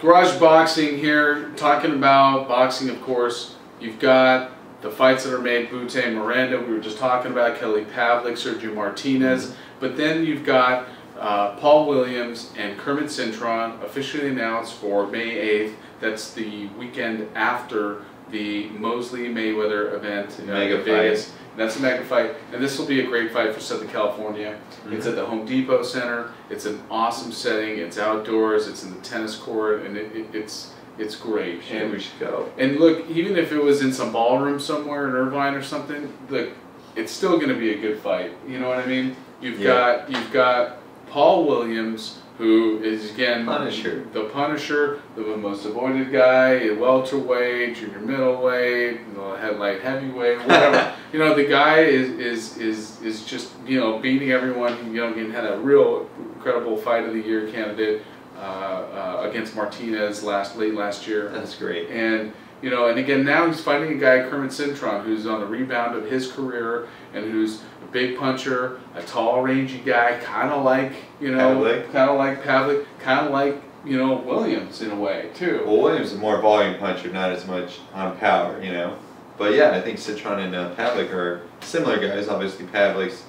Garage Boxing here, talking about boxing, of course. You've got the fights that are made, Butte, Miranda, we were just talking about, Kelly Pavlik, Sergio Martinez. But then you've got uh, Paul Williams and Kermit Cintron officially announced for May 8th. That's the weekend after the Mosley Mayweather event in uh, Mega Vegas. fight. That's a mega fight, and this will be a great fight for Southern California. Mm-hmm. It's at the Home Depot Center. It's an awesome setting. It's outdoors. It's in the tennis court, and it, it, it's it's great. And And we should go. and look, even if it was in some ballroom somewhere in Irvine or something, look, it's still going to be a good fight. You know what I mean? You've Yeah. got you've got Paul Williams, who is again Punisher. the Punisher, the most avoided guy, a welterweight, junior middleweight, you know, head light heavyweight, whatever. you know, the guy is is is is just you know beating everyone. You know, he had a real incredible fight of the year candidate uh, uh, against Martinez last late last year. That's great. And you know, and again now he's fighting a guy, Kermit Cintron, who's on the rebound of his career and who's a big puncher, a tall, rangy guy, kind of like you know, kind of like Pavlik, kind of like you know Williams in a way too. Well, Williams is more volume puncher, not as much on power, you know. But yeah, I think Cintron and uh, Pavlik are similar guys. Obviously, Pavlik's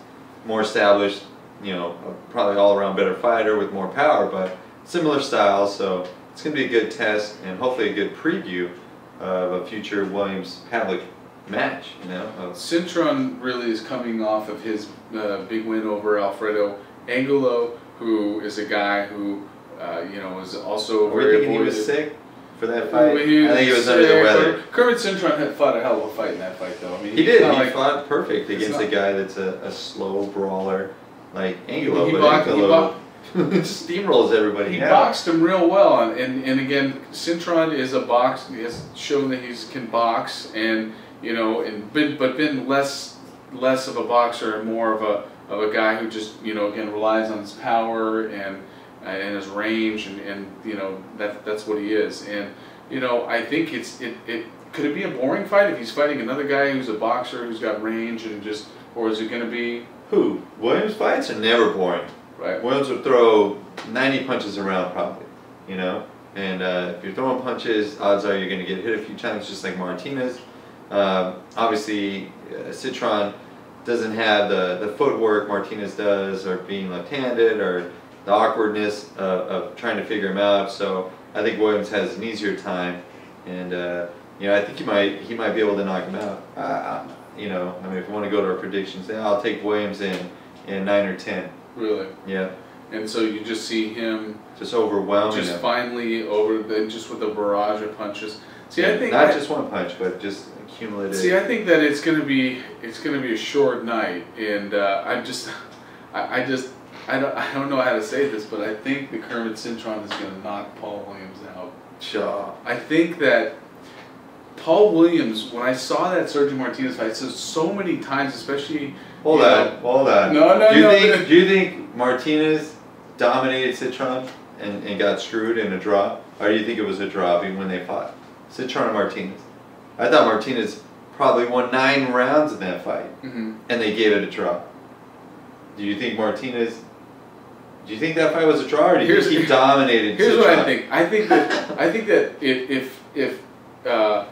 more established, you know, probably all around better fighter with more power, but similar styles. So it's going to be a good test and hopefully a good preview of a future Williams Pavlik match, you know. Of, Cintron really is coming off of his uh, big win over Alfredo Angulo, who is a guy who uh, you know was also are very thinking he was sick for that fight? Well, I think he was under the weather. Kermit Cintron had fought a hell of a fight in that fight, though. I mean, He did. He like- fought perfect against a guy that's a, a slow brawler like Angulo, He but boxed- he Angulo steamrolls everybody. He now. boxed him real well, and, and, and again, Cintron is a box. He has shown that he can box, and you know, and been but been less less of a boxer and more of a of a guy who just you know again relies on his power and and his range, and, and you know that that's what he is. And you know, I think it's it, it could it be a boring fight if he's fighting another guy who's a boxer who's got range and just, or is it going to be Who? Williams fights are never boring. Right? Williams will throw 90 punches around probably, you know? And uh, if you're throwing punches, odds are you're going to get hit a few times just like Martinez. Um obviously, uh, Cintron doesn't have the, the footwork Martinez does or being left-handed or the awkwardness of, of trying to figure him out. So I think Williams has an easier time. And, uh, you know, I think he might, he might be able to knock him out. Uh, uh, you know, I mean, if you want to go to our predictions, I'll take Williams in, in 9 or 10. Really? Yeah. And so you just see him Just overwhelming just him. finally over the just with a barrage of punches. See, I think not that, just one punch, but just accumulated. see, I think that it's gonna be it's gonna be a short night, and uh, I'm just I, I just I don't I don't know how to say this, but I think the Kermit Cintron is gonna knock Paul Williams out. Shaw. I think that Paul Williams, when I saw that Sergio Martinez fight, so so many times, especially Hold on, hold on. No, no, do you no, Think, do you think Martinez dominated Cintron and, and got screwed in a draw, or do you think it was a draw even when they fought? Cintron and Martinez. I thought Martinez probably won nine rounds in that fight, mhm. and they gave it a draw. Do you think Martinez? Do you think that fight was a draw, or do you Here's- think he dominated? Here's what I think. I think that I think that if if if uh,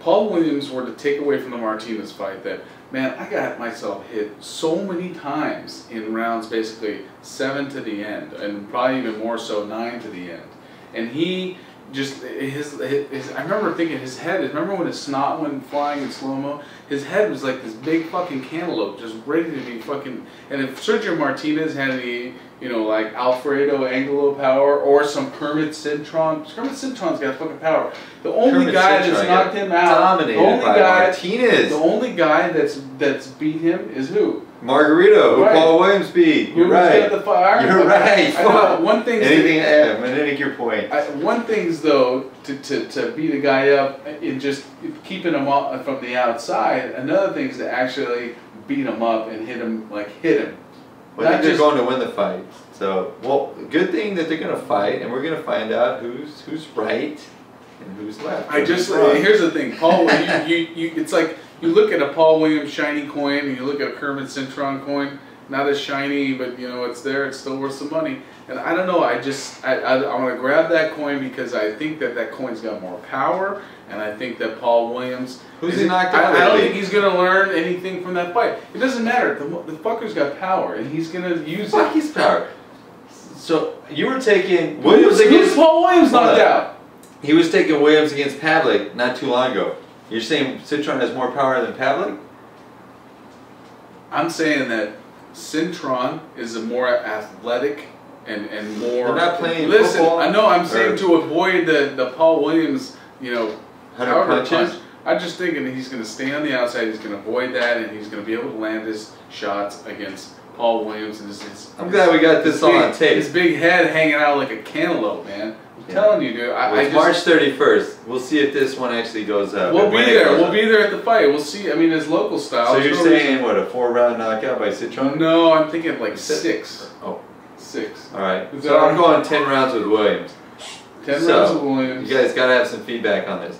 Paul Williams were to take away from the Martinez fight, that man, I got myself hit so many times in rounds, basically seven to the end, and probably even more so nine to the end, and he. Just his, his, his, I remember thinking his head. Remember when his snot went flying in slow mo? His head was like this big fucking cantaloupe, just ready to be fucking. And if Sergio Martinez had any, you know, like Alfredo Angulo power or some Kermit Cintron, Kermit Cintron's got fucking power. The only Kermit guy Cintron that's knocked him out, the Dominated only by guy, Martinez. the only guy that's that's beat him is who? Margarito, who Right. Paul Williams beat. You're Who's right. the fi- You're remember- right. I know, one thing. Anything to add? I didn't your point. I, one thing's though to, to, to beat a guy up and just keeping him up from the outside. Another thing's to actually beat him up and hit him like hit him. Well, I Not think they're just- going to win the fight. So, well, good thing that they're going to fight, and we're going to find out who's who's right and who's left. I who's just wrong. here's the thing, Paul. you, you, you, it's like you look at a Paul Williams shiny coin and you look at a Kermit Cintron coin. not as shiny, but you know it's there. It's still worth some money. And I don't know. I just I, I I'm gonna grab that coin because I think that that coin's got more power, and I think that Paul Williams. Who's he knocked out I don't think he's gonna learn anything from that fight. It doesn't matter. The, the fucker's got power, and he's gonna use Fuck it. his power. So you were taking Williams who's against Paul Williams knocked out? he was taking Williams against Pavlik not too long ago. You're saying Cintron has more power than Pavlik? I'm saying that Cintron is a more athletic and, and more. They're not playing Listen, football, I know I'm saying to avoid the, the Paul Williams, you know, punches. punch. I'm just thinking that he's going to stay on the outside. He's going to avoid that, and he's going to be able to land his shots against Paul Williams. And his, his, I'm glad we got this all big, on tape. His big head hanging out like a cantaloupe, man. I'm telling you, dude. I, Well, I just, March 31st. We'll see if this one actually goes up. We'll be there. We'll up. be there at the fight. We'll see. I mean, it's local style. So you're no reason- saying what a four round knockout by Cintron? No, I'm thinking like Six. six. Oh, Six. all right. Is So I'm going ten rounds with Williams. Ten So, rounds with Williams. You guys gotta have some feedback on this.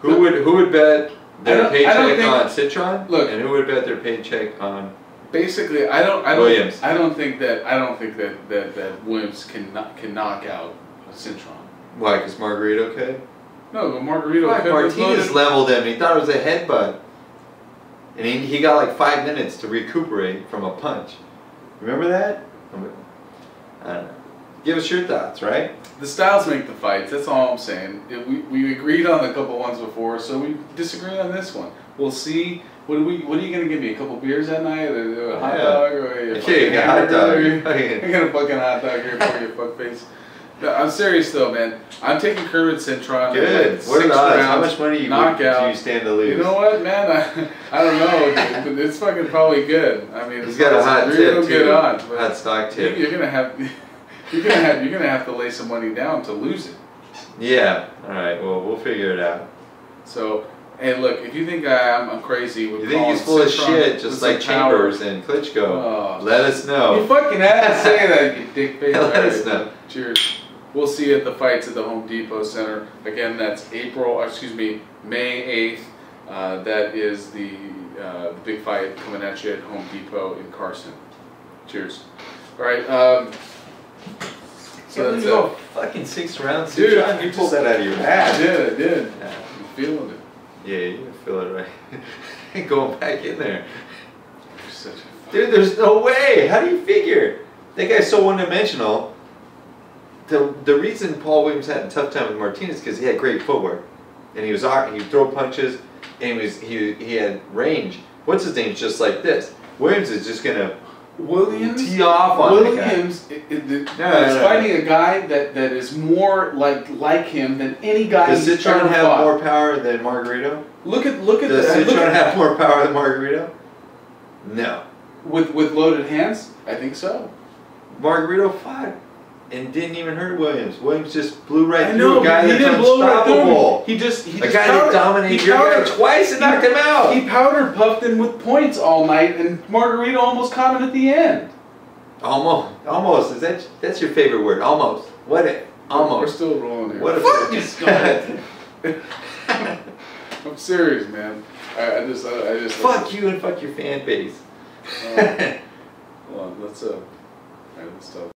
Who would who would bet their don't- I don't paycheck on Cintron? Look. and who would bet their paycheck on? Basically, I don't. I don't. Williams. I don't think that. I don't think that that, that Williams can can knock out Cintron. Why? Because Margarito okay? No, but Margarito. Why? Martinez leveled him. He thought it was a headbutt, and he, he got like five minutes to recuperate from a punch. Remember that? I don't know. Give us your thoughts, right? The styles make the fights. That's all I'm saying. We, we agreed on a couple ones before, so we disagree on this one. We'll see. What are we? What are you gonna give me? A couple beers that night? A, a hot Yeah. dog? Or a you got hot dog. I got a fucking hot dog here for your fuck face. No, I'm serious though, man. I'm taking Kermit Cintron. Good. Like what are six odds? How much money you knockout. do you stand to lose? You know what, man? I, I don't know, dude, but it's fucking probably good. I mean, He's it's got a hot real tip good too. but hot stock you- tip. you're gonna have you're gonna have you're gonna have to lay some money down to lose it. Yeah. All right. Well, we'll figure it out. So, hey, look, if you think I'm, I'm crazy with You think he's full of shit, just like power- Chambers and Klitschko? Oh. Let us know. You fucking had to say that, you dick face. Let us know. Cheers. We'll see you at the fights at the Home Depot Center. Again, that's April, uh, excuse me, May 8th. Uh, that is the, uh, the big fight coming at you at Home Depot in Carson. Cheers. All right. Um, so that's go it. fucking six rounds. Dude, you pulled that out of your ass. I did, I did. Yeah. I'm feeling it. Yeah, you feel it right. Going back in there. You're such a Dude, there's no way. How do you figure? That guy's so one dimensional. The, the reason Paul Williams had a tough time with Martinez because he had great footwork. And he was he would throw punches and he was he, he had range. What's his name? Just like this. Williams is just gonna Williams. tee off on. Williams i- i- the- No, is no, no. fighting a guy that, that is more like like him than any guy Does Cintron have fought. more power than Margarito? Look at look at Does the, Cintron have more power than Margarito? No. with with loaded hands. I think so. Margarito fought and didn't even hurt Williams. Williams just blew right I through a guy he that's didn't blow right. He just he A just guy powder- that dominated he your powder- guy twice and knocked him out. He powder puffed him with points all night, and Margarito almost caught him at the end. Almost, almost. Is that that's your favorite word? Almost. What if? We're still rolling here. What if? Fuck guy. I'm serious, man. I, I just I, I just fuck you and fuck your fan base. Uh, hold on, let's uh, all right, let's talk.